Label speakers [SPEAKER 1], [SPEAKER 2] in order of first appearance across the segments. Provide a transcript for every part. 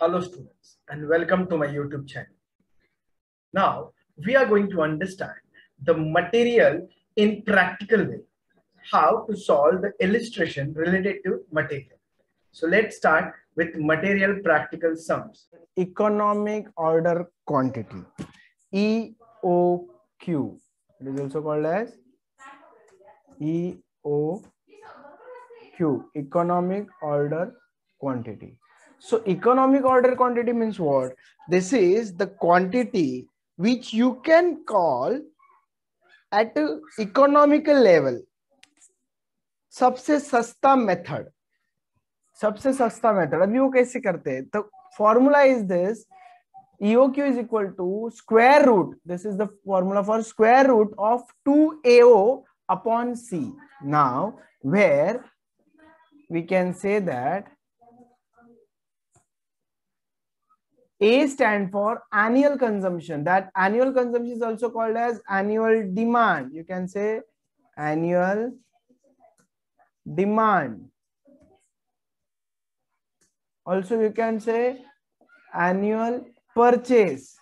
[SPEAKER 1] Hello students and welcome to my YouTube channel. Now we are going to understand the material in practical way, how to solve the illustration related to material. So let's start with material practical sums.
[SPEAKER 2] economic order quantity EOQ. It is also called as EOQ, economic order quantity. So economic order quantity means what? This is the quantity which you can call at a economical level. सबसे सस्ता method सबसे सस्ता method अभी वो कैसे करते हैं तो formula is this EOQ is equal to square root. This is the formula for square root of 2AO upon C. Now, where we can say that A stand for annual consumption. That annual consumption is also called as annual demand. You can say annual demand. Also, you can say annual purchase.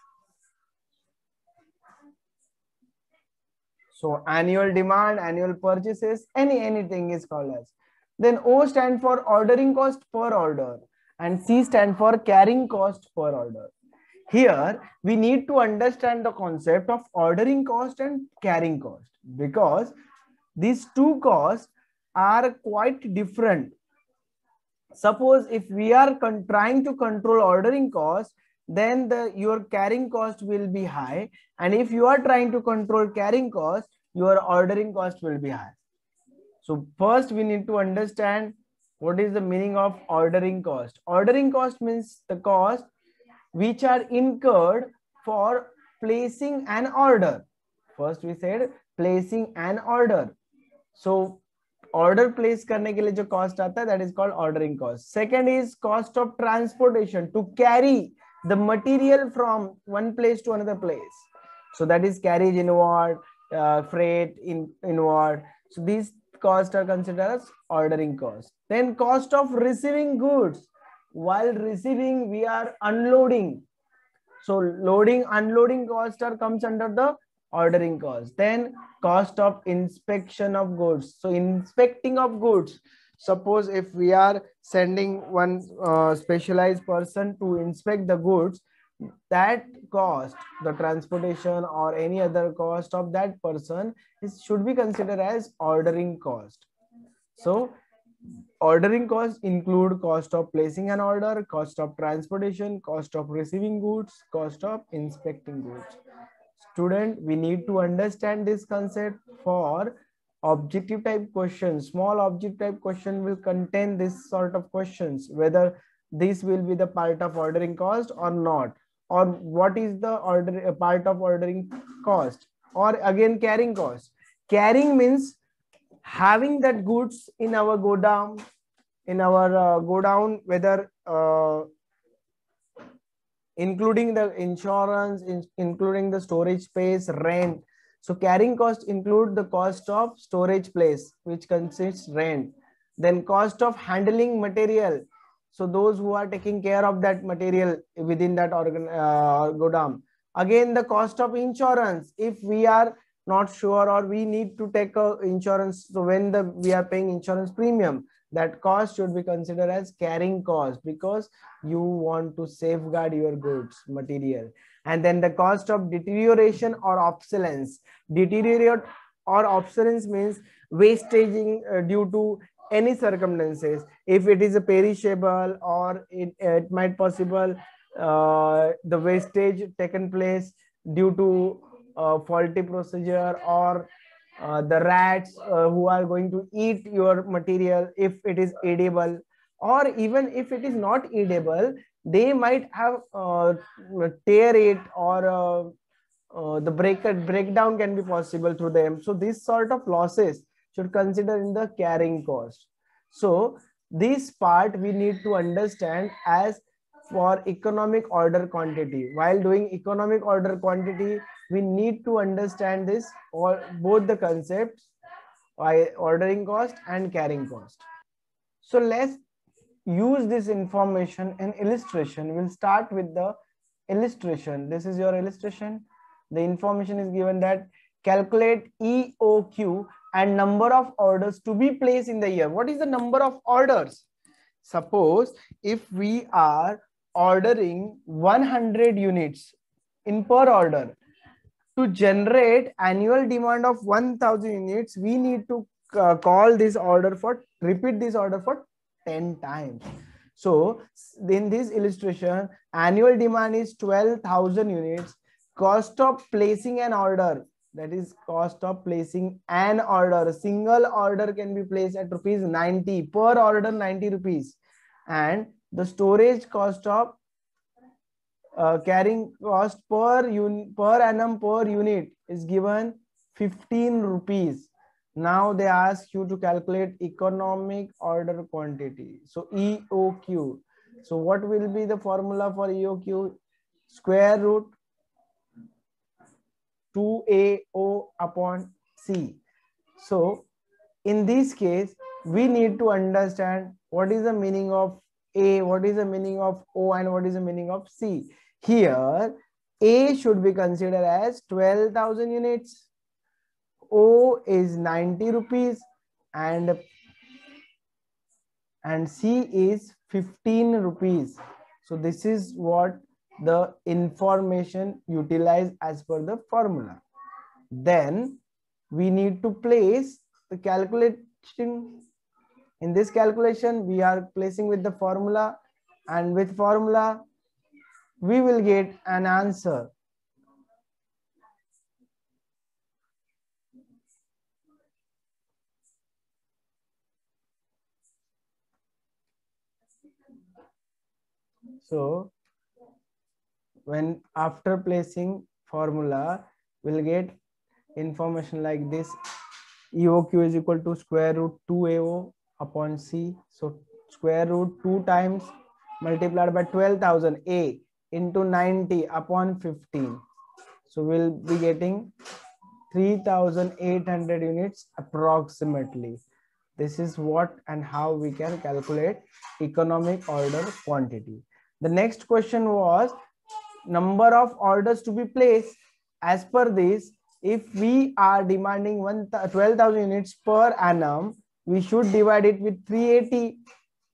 [SPEAKER 2] So annual demand, annual purchases, any anything is called as. Then O stand for ordering cost per order and C stand for carrying cost per order. Here we need to understand the concept of ordering cost and carrying cost because these two costs are quite different. Suppose if we are trying to control ordering cost, then the your carrying cost will be high and if you are trying to control carrying cost your ordering cost will be high so first we need to understand what is the meaning of ordering cost ordering cost means the cost which are incurred for placing an order first we said placing an order so order place करने के लिए जो cost आता है that is called ordering cost second is cost of transportation to carry the material from one place to another place. So that is carriage inward, uh, freight in inward. So these costs are considered as ordering cost. Then cost of receiving goods. While receiving, we are unloading. So loading, unloading cost are comes under the ordering cost. Then cost of inspection of goods. So inspecting of goods suppose if we are sending one uh, specialized person to inspect the goods that cost the transportation or any other cost of that person is should be considered as ordering cost. So ordering costs include cost of placing an order cost of transportation cost of receiving goods cost of inspecting goods. Student we need to understand this concept for objective type question small objective type question will contain this sort of questions whether this will be the part of ordering cost or not or what is the order A part of ordering cost or again carrying cost carrying means having that goods in our godown in our uh, godown whether uh, including the insurance in, including the storage space rent so carrying cost include the cost of storage place, which consists rent. Then cost of handling material. So those who are taking care of that material within that organ uh. Again, the cost of insurance. If we are not sure or we need to take a insurance, so when the we are paying insurance premium, that cost should be considered as carrying cost because you want to safeguard your goods material and then the cost of deterioration or obsolescence deteriorate or obsolescence means wastaging uh, due to any circumstances if it is a perishable or it, it might possible uh, the wastage taken place due to uh, faulty procedure or uh, the rats uh, who are going to eat your material if it is edible or even if it is not edible they might have uh, tear it or uh, the break breakdown can be possible through them. So this sort of losses should consider in the carrying cost so this part we need to understand as for economic order quantity while doing economic order quantity we need to understand this or both the concepts by ordering cost and carrying cost so let's use this information in illustration, we'll start with the illustration. This is your illustration. The information is given that calculate EOQ and number of orders to be placed in the year. What is the number of orders? Suppose if we are ordering 100 units in per order, to generate annual demand of 1000 units, we need to uh, call this order for, repeat this order for 10 times. So in this illustration, annual demand is 12,000 units. Cost of placing an order, that is cost of placing an order. A single order can be placed at rupees 90 per order 90 rupees. And the storage cost of uh, carrying cost per un per annum per unit is given 15 rupees now they ask you to calculate economic order quantity. So EOQ. So what will be the formula for EOQ? Square root 2AO upon C. So in this case, we need to understand what is the meaning of A, what is the meaning of O, and what is the meaning of C. Here, A should be considered as 12,000 units O is 90 rupees and and C is 15 rupees. So this is what the information utilized as per the formula. Then we need to place the calculation. In this calculation, we are placing with the formula and with formula, we will get an answer So when after placing formula, we'll get information like this. EOQ is equal to square root 2AO upon C. So square root 2 times multiplied by 12,000 A into 90 upon 15. So we'll be getting 3,800 units approximately. This is what and how we can calculate economic order quantity. The next question was number of orders to be placed. As per this, if we are demanding 12,000 units per annum, we should divide it with 380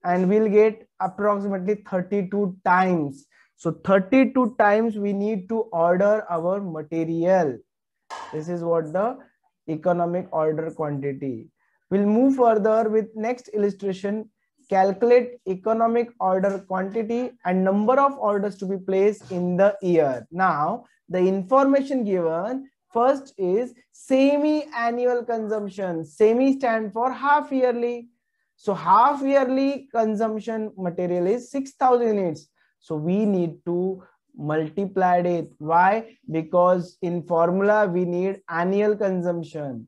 [SPEAKER 2] and we'll get approximately 32 times. So 32 times we need to order our material. This is what the economic order quantity. We'll move further with next illustration calculate economic order quantity and number of orders to be placed in the year. Now, the information given first is semi-annual consumption. Semi stand for half yearly. So half yearly consumption material is 6,000 units. So we need to multiply it. Why? Because in formula, we need annual consumption.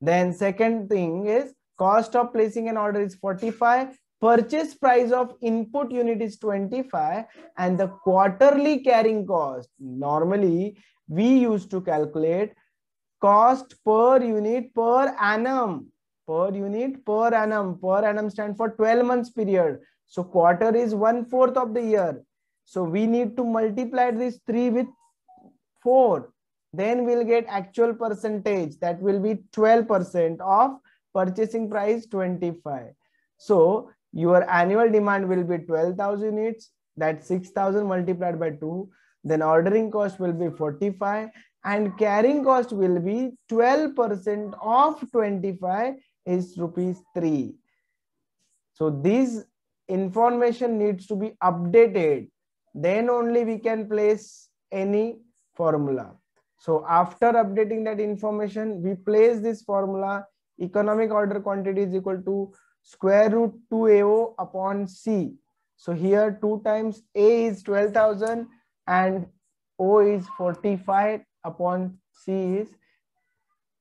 [SPEAKER 2] Then second thing is cost of placing an order is 45 purchase price of input unit is 25 and the quarterly carrying cost. Normally we used to calculate cost per unit per annum per unit per annum. Per annum stand for 12 months period. So quarter is one fourth of the year. So we need to multiply this 3 with 4 then we'll get actual percentage. That will be 12 percent of purchasing price 25 so your annual demand will be 12000 units that 6000 multiplied by 2 then ordering cost will be 45 and carrying cost will be 12% of 25 is rupees 3 so this information needs to be updated. Then only we can place any formula. So after updating that information we place this formula economic order quantity is equal to square root 2AO upon C. So here 2 times A is 12,000 and O is 45 upon C is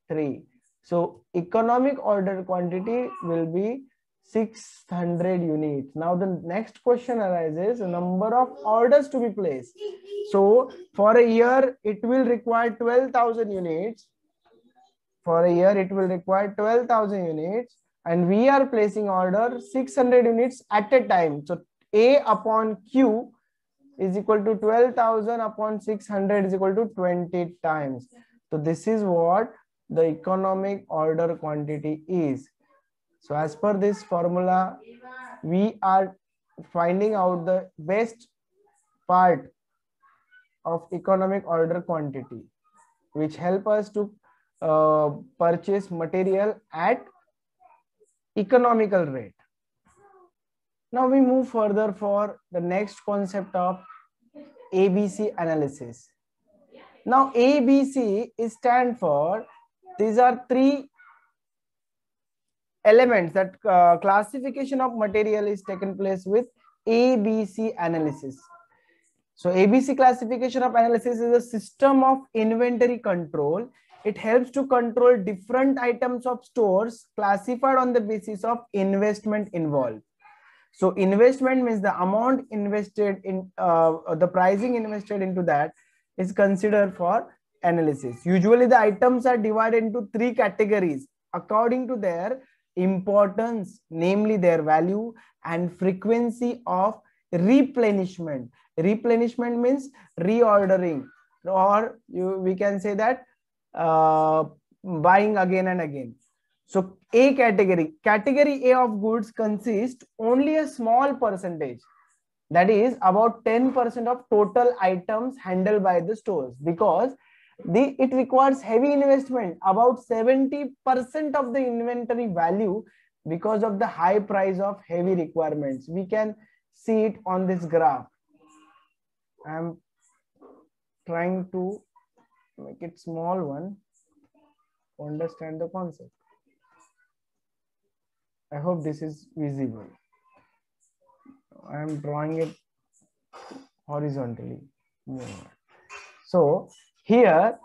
[SPEAKER 2] 3. So economic order quantity will be 600 units. Now the next question arises, the number of orders to be placed. So for a year, it will require 12,000 units for a year it will require 12,000 units and we are placing order 600 units at a time. So A upon Q is equal to 12,000 upon 600 is equal to 20 times. So this is what the economic order quantity is. So as per this formula, we are finding out the best part of economic order quantity, which help us to uh, purchase material at economical rate. Now we move further for the next concept of ABC analysis. Now ABC is stand for, these are three elements that uh, classification of material is taken place with ABC analysis. So ABC classification of analysis is a system of inventory control it helps to control different items of stores classified on the basis of investment involved. So investment means the amount invested in uh, the pricing invested into that is considered for analysis. Usually the items are divided into three categories according to their importance, namely their value and frequency of replenishment. Replenishment means reordering or you, we can say that Uh, buying again and again. So A category, category A of goods consists only a small percentage. That is about 10% of total items handled by the stores because the, it requires heavy investment about 70% of the inventory value because of the high price of heavy requirements. We can see it on this graph. I'm trying to make it small one understand the concept. I hope this is visible. I am drawing it horizontally. So here,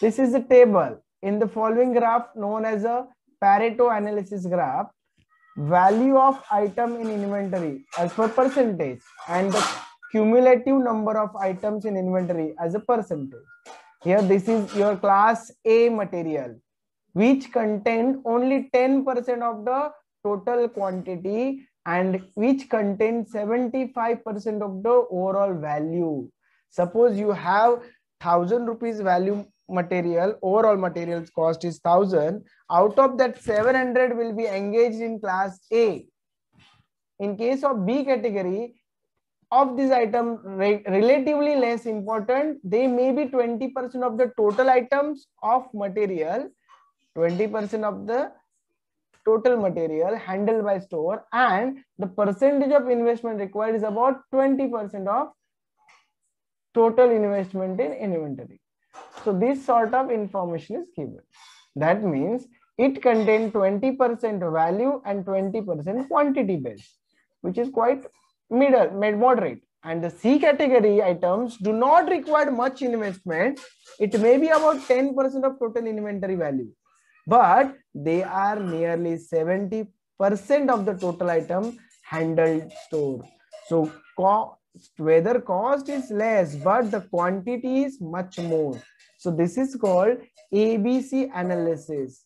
[SPEAKER 2] this is a table in the following graph known as a Pareto analysis graph. Value of item in inventory as per percentage and the cumulative number of items in inventory as a percentage. Here, this is your class A material, which contain only 10% of the total quantity and which contain 75% of the overall value. Suppose you have 1000 rupees value material, overall materials cost is 1000. Out of that 700 will be engaged in class A. In case of B category, of this item re relatively less important they may be 20% of the total items of material 20% of the total material handled by store and the percentage of investment required is about 20% of total investment in inventory. So this sort of information is given. That means it contains 20% value and 20% quantity base which is quite middle, mid moderate. And the C category items do not require much investment. It may be about 10% of total inventory value, but they are nearly 70% of the total item handled store. So cost, whether cost is less, but the quantity is much more. So this is called ABC analysis.